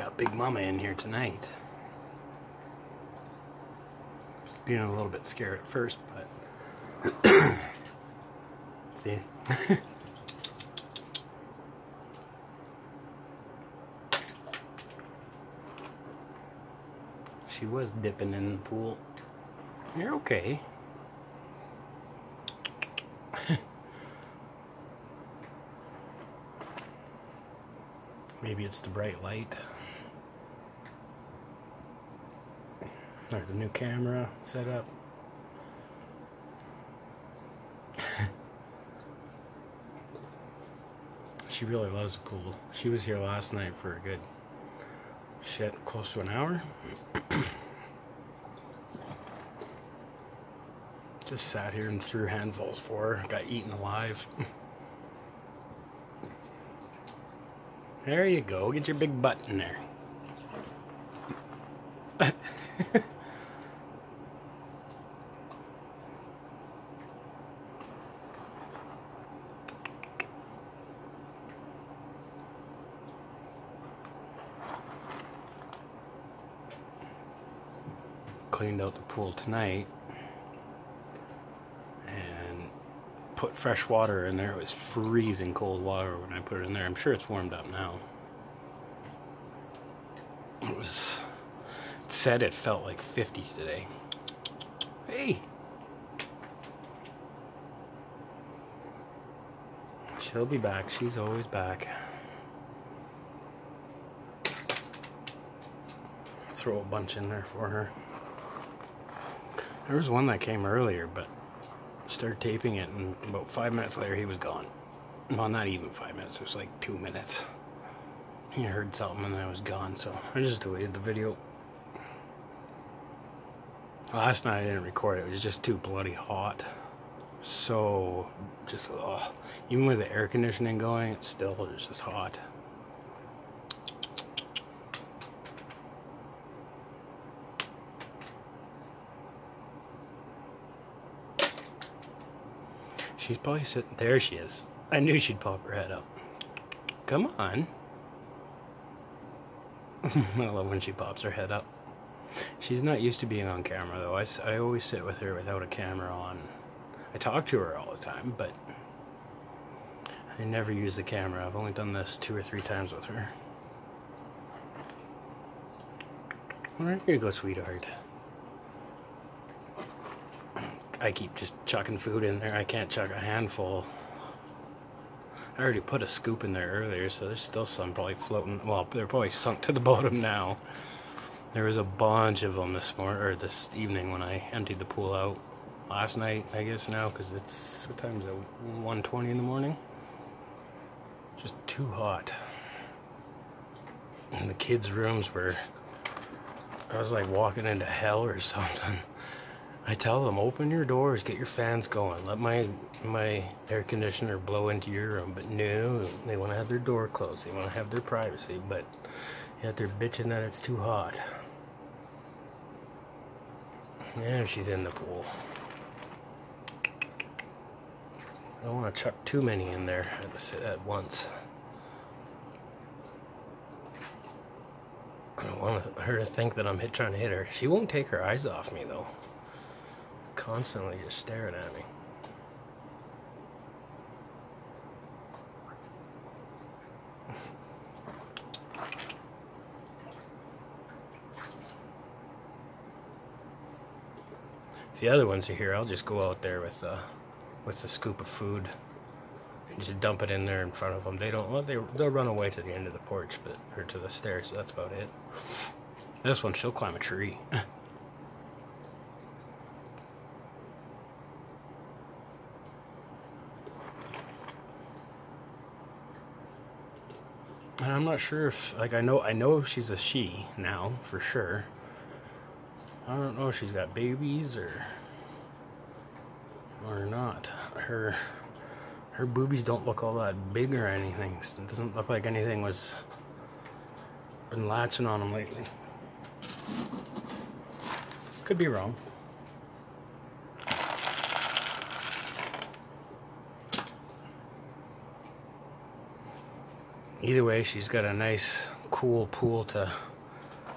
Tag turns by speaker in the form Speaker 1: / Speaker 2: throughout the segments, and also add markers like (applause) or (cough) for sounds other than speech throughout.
Speaker 1: got Big Mama in here tonight. Just being a little bit scared at first, but (coughs) see. (laughs) she was dipping in the pool. You're okay. (laughs) Maybe it's the bright light. The new camera set up. (laughs) she really loves the pool. She was here last night for a good shit, close to an hour. (clears throat) Just sat here and threw handfuls for her. Got eaten alive. (laughs) There you go. Get your big butt in there. (laughs) Cleaned out the pool tonight and put fresh water in there. It was freezing cold water when I put it in there. I'm sure it's warmed up now. It was it said it felt like 50 today. Hey. She'll be back. She's always back. Throw a bunch in there for her. There was one that came earlier, but started taping it, and about five minutes later, he was gone. Well, not even five minutes, it was like two minutes. He heard something and then I was gone, so I just deleted the video. Last night I didn't record it, it was just too bloody hot. So, just, even with the air conditioning going, it's still just hot. She's probably sitting, there she is. I knew she'd pop her head up. Come on. (laughs) I love when she pops her head up. She's not used to being on camera though. I, I always sit with her without a camera on. I talk to her all the time, but I never use the camera. I've only done this two or three times with her. Where you go, sweetheart? I keep just chucking food in there. I can't chuck a handful. I already put a scoop in there earlier, so there's still some probably floating. Well, they're probably sunk to the (laughs) bottom now. There was a bunch of them this morning, or this evening when I emptied the pool out. Last night, I guess now, because it's, what time is it, 1.20 in the morning? Just too hot. And the kids' rooms were, I was like walking into hell or (laughs) something. I tell them, open your doors, get your fans going. Let my my air conditioner blow into your room. But no, they want to have their door closed. They want to have their privacy. But yet they're bitching that it's too hot. Yeah, she's in the pool. I don't want to chuck too many in there at, the, at once. I don't want her to think that I'm hit, trying to hit her. She won't take her eyes off me, though constantly just staring at me. if the other ones are here, I'll just go out there with uh, with a scoop of food and just dump it in there in front of them. They don't. Well, they they'll run away to the end of the porch, but or to the stairs. So that's about it. This one, she'll climb a tree. (laughs) I'm not sure if, like, I know, I know she's a she now for sure. I don't know if she's got babies or, or not. Her, her boobies don't look all that big or anything. It doesn't look like anything was been latching on them lately. Could be wrong. Either way, she's got a nice cool pool to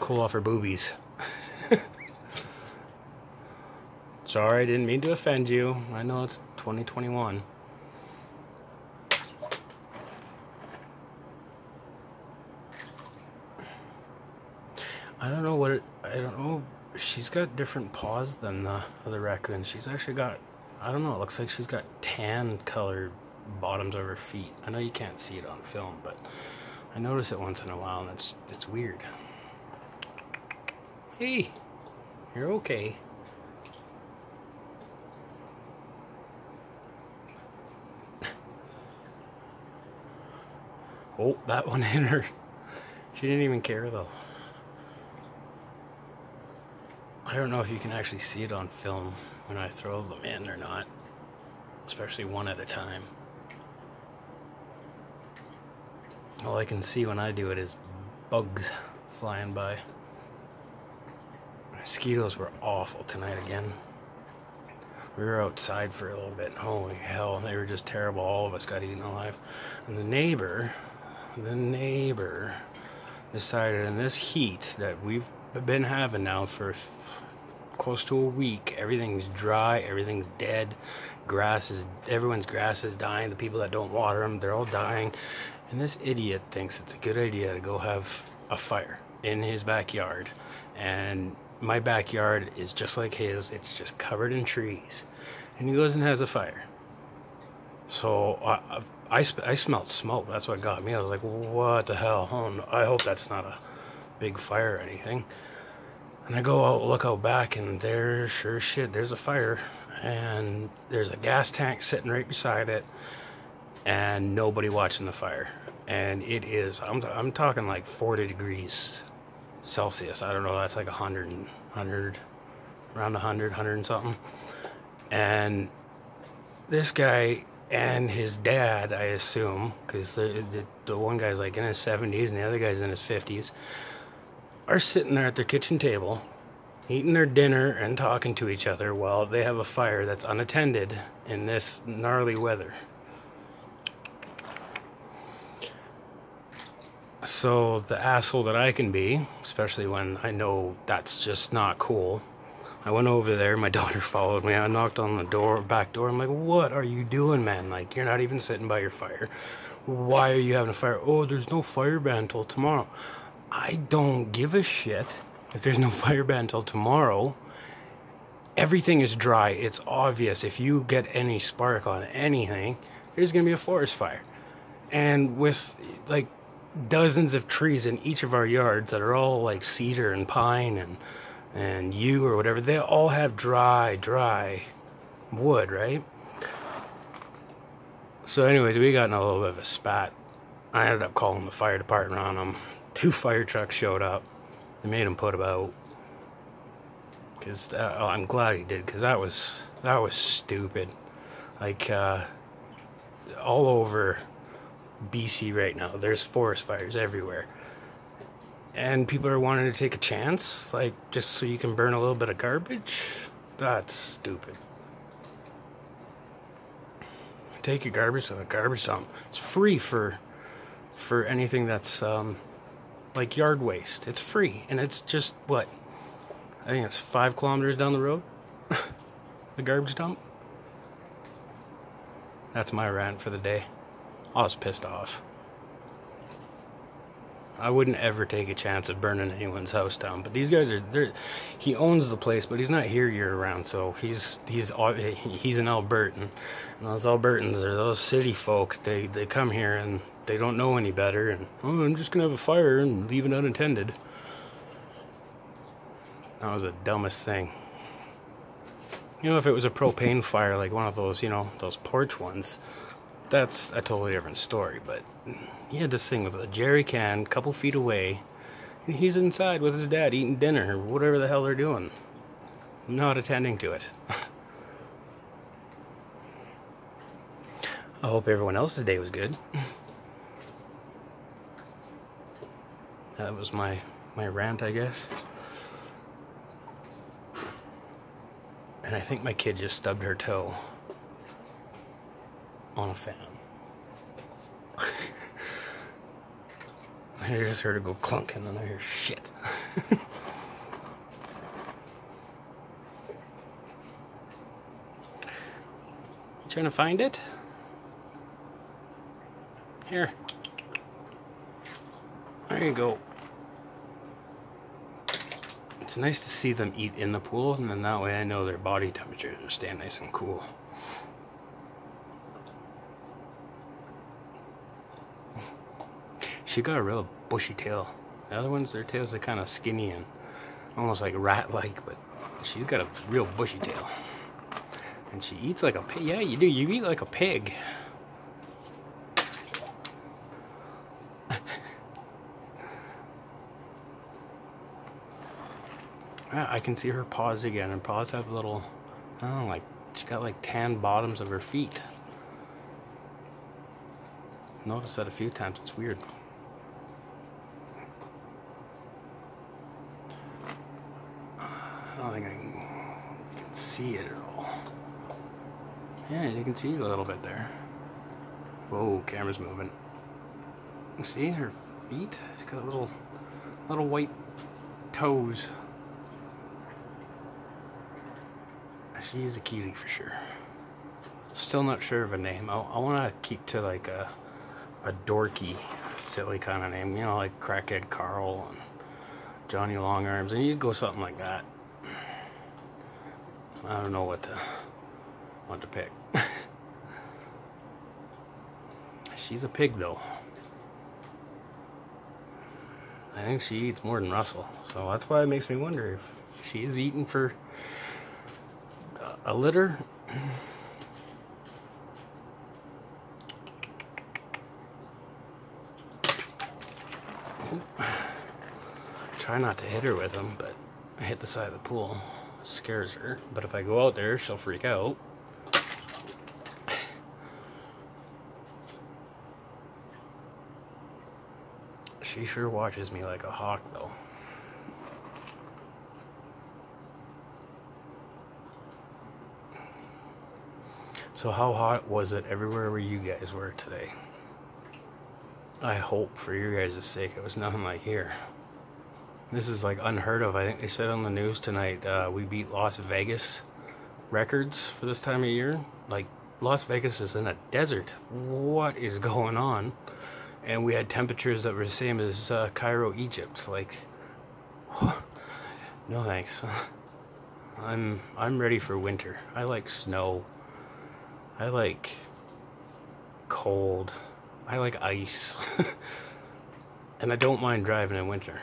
Speaker 1: cool off her boobies. (laughs) Sorry, I didn't mean to offend you. I know it's 2021. I don't know what it, I don't know. She's got different paws than the other raccoon. She's actually got, I don't know, it looks like she's got tan colored bottoms of her feet. I know you can't see it on film, but I notice it once in a while and it's, it's weird. Hey, you're okay. (laughs) Oh, that one hit her. She didn't even care though. I don't know if you can actually see it on film when I throw them in or not, especially one at a time. All I can see when I do it is bugs flying by. Mosquitoes were awful tonight again. We were outside for a little bit. Holy hell, they were just terrible. All of us got eaten alive. And the neighbor, the neighbor decided in this heat that we've been having now for close to a week. Everything's dry, everything's dead. Grass is, everyone's grass is dying. The people that don't water them, they're all dying. And this idiot thinks it's a good idea to go have a fire in his backyard. And my backyard is just like his, it's just covered in trees. And he goes and has a fire. So I, I, I smelled smoke. That's what got me. I was like, what the hell? Oh, no. I hope that's not a big fire or anything. And I go out, look out back, and there, sure shit, there's a fire. And there's a gas tank sitting right beside it, and nobody watching the fire. And it is, I'm, I'm talking like 40 degrees Celsius. I don't know, that's like 100, 100, around 100, 100 and something. And this guy and his dad, I assume, because the, the, the one guy's like in his 70s and the other guy's in his 50s are sitting there at their kitchen table, eating their dinner and talking to each other while they have a fire that's unattended in this gnarly weather. So, the asshole that I can be, especially when I know that's just not cool, I went over there. My (laughs) daughter followed me. I knocked on the door, back door. I'm like, "What are you doing, man? Like, you're not even sitting by your fire. Why are you having a fire? Oh, there's no fire ban until tomorrow. I don't give a shit if there's no (laughs) fire ban until tomorrow. Everything is dry. It's obvious. If you get any spark on anything, there's going to be a forest fire. And with like dozens of trees in each of our yards that are all like cedar and pine and and yew or whatever, they all have dry, dry wood, right? So, anyways, we got in a little bit of a spat. I ended up calling the fire department on them two fire trucks showed up. They made him put about. Cause uh, oh, I'm glad he did, cause that was that was stupid. Like uh, all over BC right now, there's forest fires everywhere, and people are wanting to take a chance, like just so you can burn a little bit of garbage. That's stupid. Take your garbage to the garbage dump. It's free for for anything that's um, like yard waste. It's free, and it's just what I think it's five kilometers down the road. (laughs) the garbage dump. That's my rant for the day. I was pissed off. I wouldn't ever take a chance of burning anyone's house down. But these guys are there. He owns the place, but he's not here year round. So he's he's he's an Albertan, and those Albertans are those city folk. They they come here and they don't know any better, and oh, I'm just gonna have a fire and leave it unattended. That was the dumbest thing. You know, if it was a propane fire, like one of those, you know, those porch ones, that's a totally different story. But he had this thing with a jerry can, a couple feet away, and he's inside with his dad eating dinner or whatever the hell they're doing, not attending to it. (laughs) I hope everyone else's day was good. (laughs) that was my my rant, I guess. And I think my kid just stubbed her toe on a fan. I just heard it go clunk and then I hear shit. (laughs) trying to find it? Here. There you go. It's nice to see them eat in the pool, and then that way I know their body temperatures are staying nice and cool. She got a real bushy tail. The other ones, their tails are kind of skinny and almost like rat-like, but she's got a real bushy tail. And she eats like a pig. Yeah, you do. You eat like a pig. (laughs) I can see her paws again. Her paws have little, I don't know, like, she's got like tan bottoms of her feet. Noticed that a few times. It's weird. I don't think I can, can see it at all. Yeah, you can see a little bit there. Whoa, camera's moving. You see her feet? She's got a little, little white toes. She is a Kiwi for sure. Still not sure of a name. I, I want to keep to like a, a dorky, silly kind of name. You know, like Crackhead Carl and Johnny Longarms. And you'd go something like that. I don't know what to, what to pick. (laughs) She's a pig though. I think she eats more than Russell. So that's why it makes me wonder if she is eating for a litter. (sighs) Try not to hit her with them, but I hit the side of the pool. Scares her. But if I go out there, she'll freak out. She sure watches me like a hawk, though. So how hot was it everywhere where you guys were today? I hope for your guys' sake it was nothing like here. This is like unheard of. I think they said on the news tonight uh, we beat Las Vegas records for this time of year. Like Las Vegas is in a desert. What is going on? And we had temperatures that were the same as uh, Cairo, Egypt. Like, (sighs) no thanks. (sighs) I'm I'm ready for winter. I like snow. I like cold. I like ice. (laughs) and I don't mind driving in winter.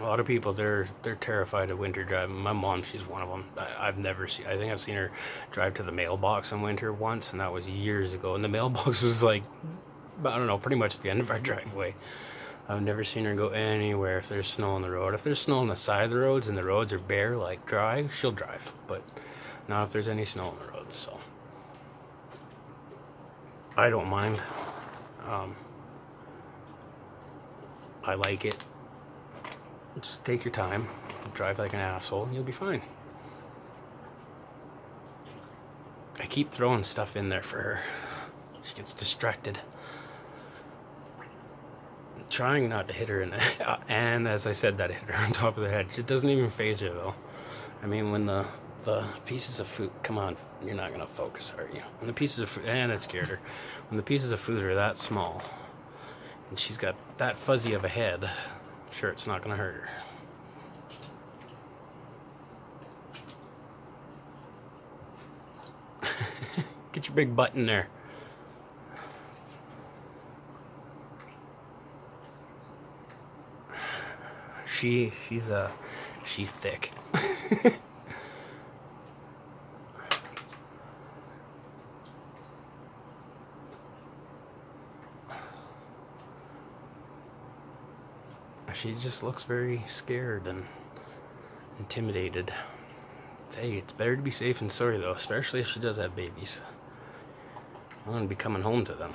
Speaker 1: A lot of people they're they're terrified of winter driving. My mom, she's one of them. I, have never seen. I think I've seen her drive to the mailbox in winter once, and that was years ago. And the (laughs) mailbox was like, I don't know, pretty much at the end of our driveway. I've never seen her go anywhere if there's snow on the road. If there's snow on the side of the roads and the roads are bare, like dry, she'll drive. But not if there's any snow on the roads. So. I don't mind. Um, I like it. Just take your time, drive like an asshole, and you'll be fine. I keep throwing stuff in there for her. She gets distracted. Trying not to hit her in the (laughs) uh, and as I said that hit her (laughs) on top of the head. It doesn't even phase her though. I mean when the the pieces of food, come on, you're not gonna focus, are you? When the pieces of food, and it scared her. When the pieces of food are that small, and she's got that fuzzy of a head, I'm sure it's not gonna hurt her. (laughs) Get your big butt in there. She, she's, uh, she's thick. (laughs) she just looks very scared and intimidated. Hey, it's better to be safe than sorry though, especially if she does have babies. I'm gonna be coming home to them.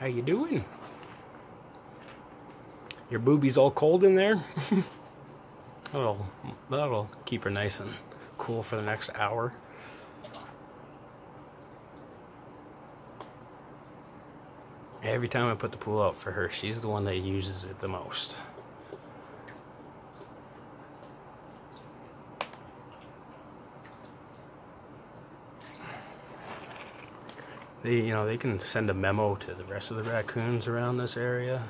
Speaker 1: How you doing? Your boobies all cold in there? (laughs) that'll, that'll keep her nice and cool for the next hour. Every time I put the pool out for her, she's the one that uses it the most. They, you know, they can send a memo to the rest of the raccoons around this area.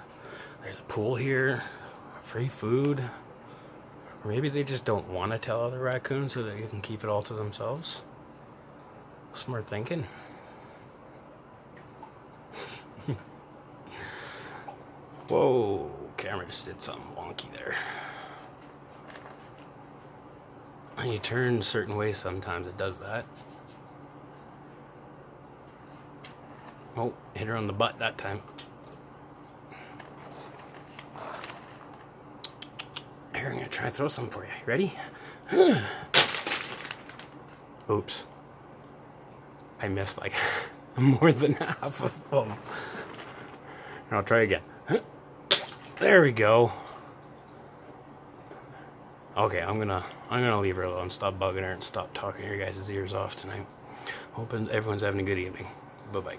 Speaker 1: There's a pool here, free food. Or maybe they just don't want to tell other raccoons so they can keep it all to themselves. Smart thinking. (laughs) Whoa, camera just did something wonky there. When you turn certain ways sometimes it does that. Oh, hit her on the butt that time. Here, I'm gonna try to throw some for you. Ready? (sighs) Oops. I missed like (laughs) more than (laughs) half of them. And I'll try again. (gasps) There we go. Okay, I'm gonna I'm gonna leave her alone. Stop bugging her and stop talking your guys' ears off tonight. Hoping everyone's having a good evening. Bye bye.